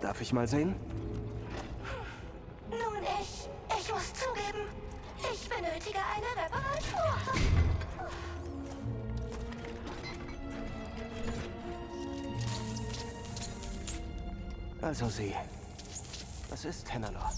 Darf ich mal sehen? Nun, ich... Ich muss zugeben, ich benötige eine Reparatur. Also sie. Was ist Tenalor?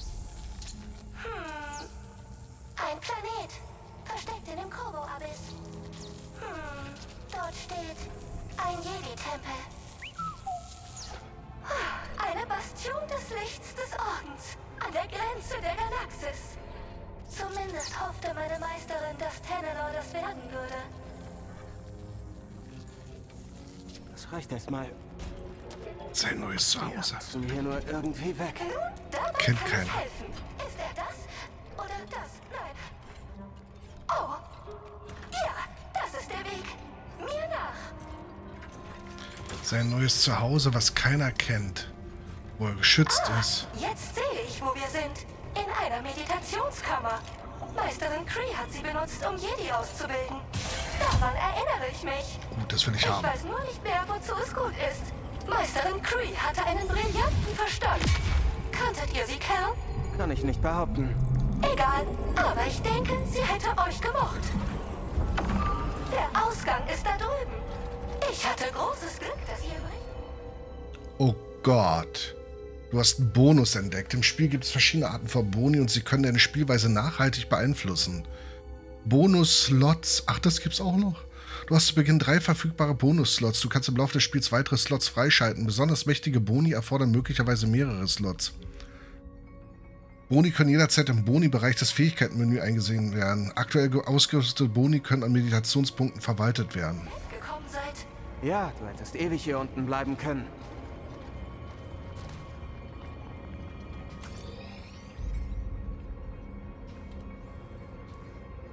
Hoffte meine Meisterin, dass Tenelor das werden würde. Das reicht erstmal. Sein neues Zuhause. Sind hier nur irgendwie weg. Kennt keiner. Ist er das? Oder das? Nein. Oh. Ja, das ist der Weg. Mir nach. Sein neues Zuhause, was keiner kennt. Wo er geschützt ist. Jetzt sehe ich, wo wir sind. In einer Meditationskammer. Meisterin Cree hat sie benutzt, um Jedi auszubilden. Daran erinnere ich mich. Gut, das will ich Ich haben. weiß nur nicht mehr, wozu es gut ist. Meisterin Cree hatte einen brillanten Verstand. Kanntet ihr sie, Cal? Kann ich nicht behaupten. Egal, aber ich denke, sie hätte euch gemocht. Der Ausgang ist da drüben. Ich hatte großes Glück, dass ihr... Oh Gott. Du hast einen Bonus entdeckt. Im Spiel gibt es verschiedene Arten von Boni und sie können deine Spielweise nachhaltig beeinflussen. Bonus-Slots. Ach, das gibt's auch noch. Du hast zu Beginn drei verfügbare Bonus-Slots. Du kannst im Laufe des Spiels weitere Slots freischalten. Besonders mächtige Boni erfordern möglicherweise mehrere Slots. Boni können jederzeit im Boni-Bereich des Fähigkeitenmenü eingesehen werden. Aktuell ge- ausgerüstete Boni können an Meditationspunkten verwaltet werden. gekommen seid. Ja, du hättest ewig hier unten bleiben können.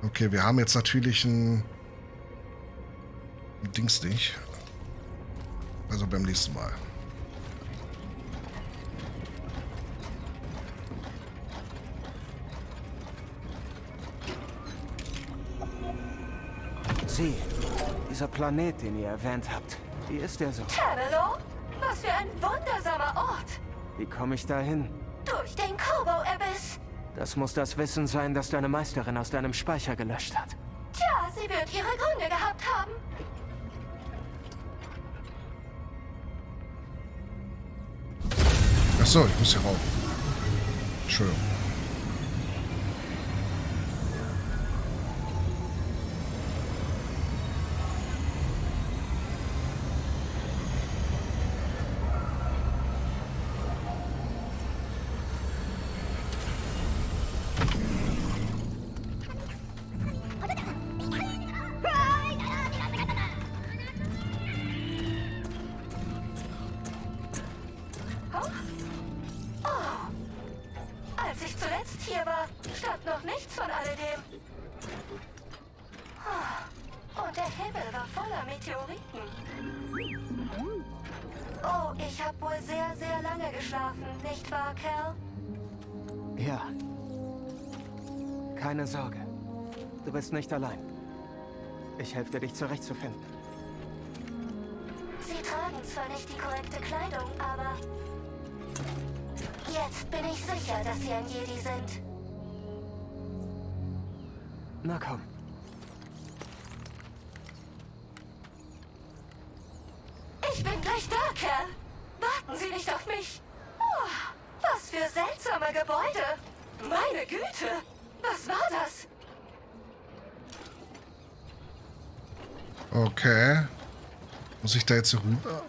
Okay, wir haben jetzt natürlich ein Dings nicht. Also beim nächsten Mal. Sie, dieser Planet, den ihr erwähnt habt, wie ist der so? Tanelo? Was für ein wundersamer Ort. Wie komme ich da hin? Durch den Kobo-Abyss. Das muss das Wissen sein, das deine Meisterin aus deinem Speicher gelöscht hat. Tja, sie wird ihre Gründe gehabt haben. Ach so, ich muss hier rauf. Entschuldigung. Bist nicht allein. Ich helfe dir, dich zurechtzufinden. Sie tragen zwar nicht die korrekte Kleidung, aber... Jetzt bin ich sicher, dass Sie ein Jedi sind. Na komm. Okay. Muss ich da jetzt rüber?